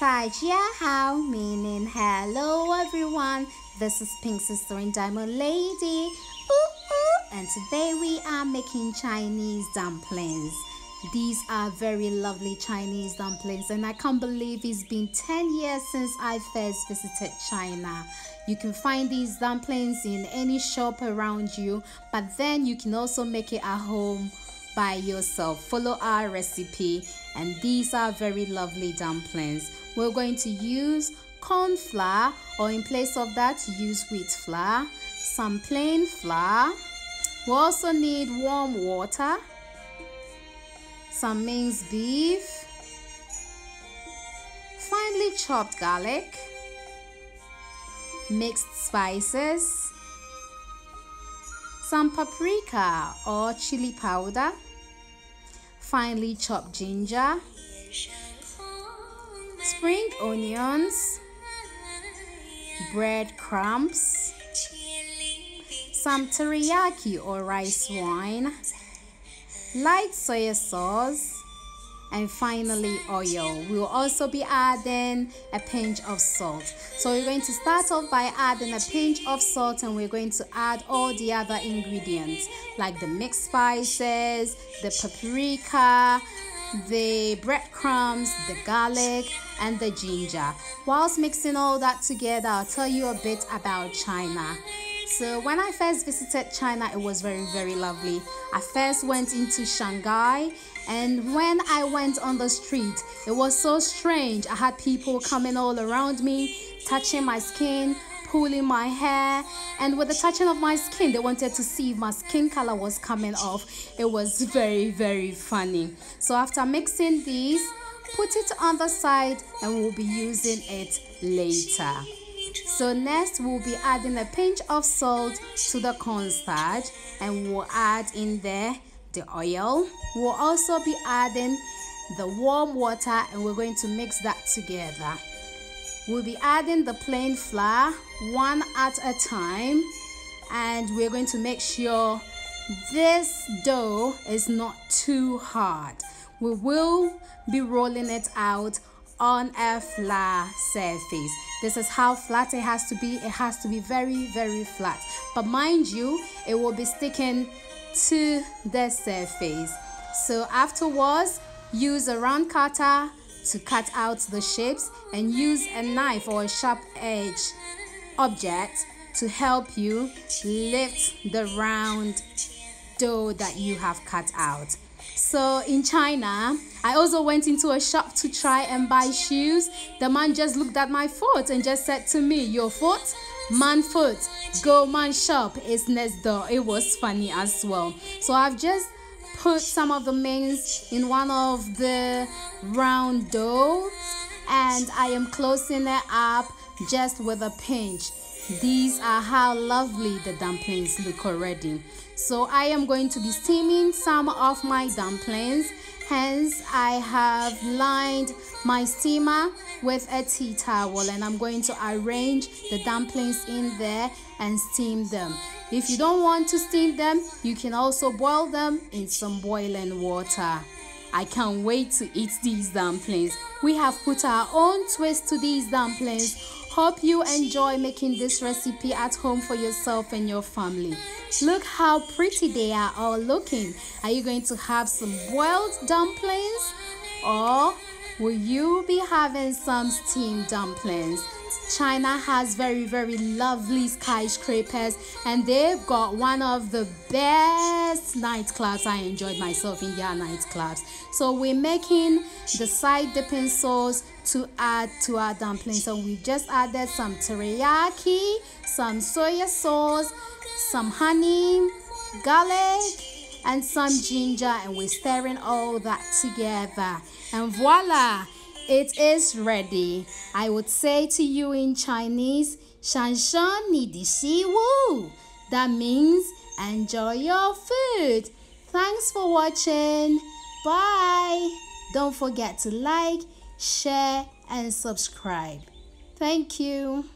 How meaning hello everyone. This is Pink Sister and Diamond Lady. Ooh, ooh. And today we are making Chinese dumplings. These are very lovely Chinese dumplings, and I can't believe it's been 10 years since I first visited China. You can find these dumplings in any shop around you, but then you can also make it at home by yourself. Follow our recipe, and these are very lovely dumplings. We're going to use corn flour, or in place of that, use wheat flour, some plain flour. We also need warm water some minced beef, finely chopped garlic, mixed spices, some paprika or chili powder, finely chopped ginger, spring onions, breadcrumbs, some teriyaki or rice wine, light soy sauce and finally oil. We will also be adding a pinch of salt. So we're going to start off by adding a pinch of salt and we're going to add all the other ingredients like the mixed spices the paprika the breadcrumbs the garlic and the ginger. Whilst mixing all that together i'll tell you a bit about china so when I first visited China, it was very, very lovely. I first went into Shanghai, and when I went on the street, it was so strange. I had people coming all around me, touching my skin, pulling my hair, and with the touching of my skin, they wanted to see if my skin color was coming off. It was very, very funny. So after mixing these, put it on the side and we'll be using it later. So next we'll be adding a pinch of salt to the cornstarch and we'll add in there the oil. We'll also be adding the warm water and we're going to mix that together. We'll be adding the plain flour one at a time and we're going to make sure this dough is not too hard. We will be rolling it out on a flat surface. This is how flat it has to be. It has to be very very flat. But mind you it will be sticking to the surface. So afterwards use a round cutter to cut out the shapes and use a knife or a sharp edge object to help you lift the round dough that you have cut out so in China, I also went into a shop to try and buy shoes. The man just looked at my foot and just said to me, Your foot? Man foot. Go man shop is next door. It was funny as well. So I've just put some of the mains in one of the round doughs and I am closing it up just with a pinch. These are how lovely the dumplings look already. So I am going to be steaming some of my dumplings. Hence, I have lined my steamer with a tea towel and I'm going to arrange the dumplings in there and steam them. If you don't want to steam them, you can also boil them in some boiling water. I can't wait to eat these dumplings. We have put our own twist to these dumplings Hope you enjoy making this recipe at home for yourself and your family. Look how pretty they are all looking. Are you going to have some boiled dumplings or will you be having some steamed dumplings? China has very, very lovely skyscrapers, and they've got one of the best nightclubs. I enjoyed myself in their nightclubs. So, we're making the side dipping sauce to add to our dumplings. So, we just added some teriyaki, some soy sauce, some honey, garlic, and some ginger, and we're stirring all that together. And voila! It is ready. I would say to you in Chinese, Shan Shan Ni Di Shi Wu. That means enjoy your food. Thanks for watching. Bye. Don't forget to like, share, and subscribe. Thank you.